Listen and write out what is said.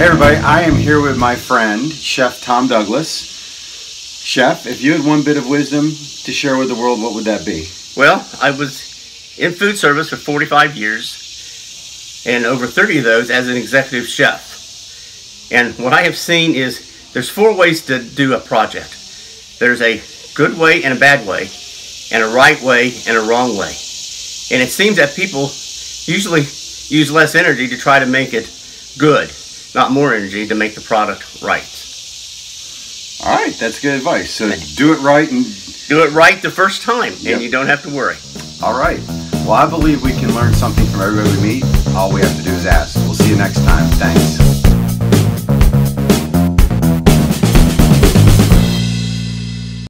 everybody. I am here with my friend, Chef Tom Douglas. Chef, if you had one bit of wisdom to share with the world, what would that be? Well, I was in food service for 45 years, and over 30 of those as an executive chef. And what I have seen is there's four ways to do a project. There's a good way and a bad way, and a right way and a wrong way. And it seems that people usually use less energy to try to make it good, not more energy to make the product right. All right, that's good advice. So do it right and Do it right the first time, Yep. and you don't have to worry. all right. Well, I believe we can learn something from everybody we meet. All we have to do is ask. We'll see you next time. Thanks.